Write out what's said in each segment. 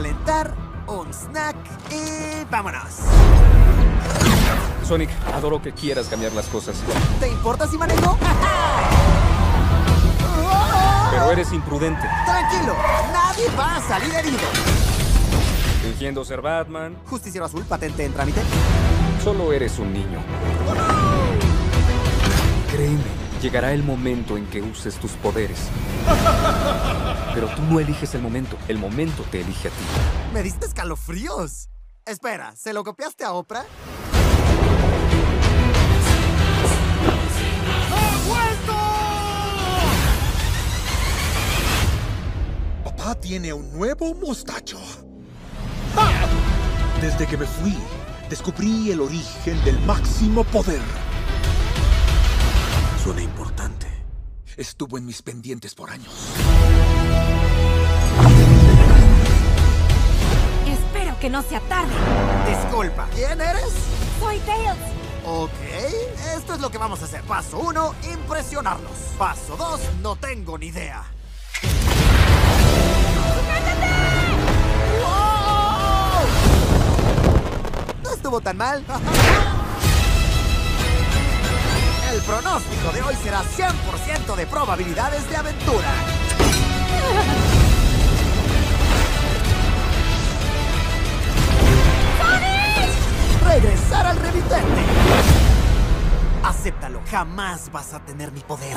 calentar, un snack y vámonos. Sonic, adoro que quieras cambiar las cosas. ¿Te importa si manejo? Pero eres imprudente. Tranquilo, nadie va a salir herido. Fingiendo ser Batman, Justiciero azul, patente en trámite. solo eres un niño. Créeme, llegará el momento en que uses tus poderes. Pero tú no eliges el momento, el momento te elige a ti. Me diste escalofríos. Espera, ¿se lo copiaste a Oprah? Papá tiene un nuevo mostacho. Desde que me fui, descubrí el origen del máximo poder. Suena importante. Estuvo en mis pendientes por años. Espero que no sea tarde. Disculpa, ¿quién eres? Soy Tails. Ok, esto es lo que vamos a hacer. Paso 1, impresionarlos. Paso 2, no tengo ni idea. ¡Wow! No estuvo tan mal. El pronóstico de hoy será 100% de probabilidades de aventura. Regresar al remitente. Acéptalo, jamás vas a tener mi poder.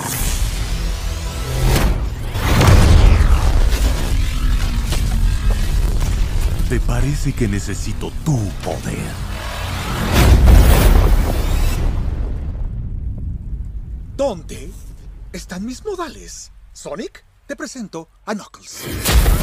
Te parece que necesito tu poder. ¿Dónde están mis modales? Sonic, te presento a Knuckles.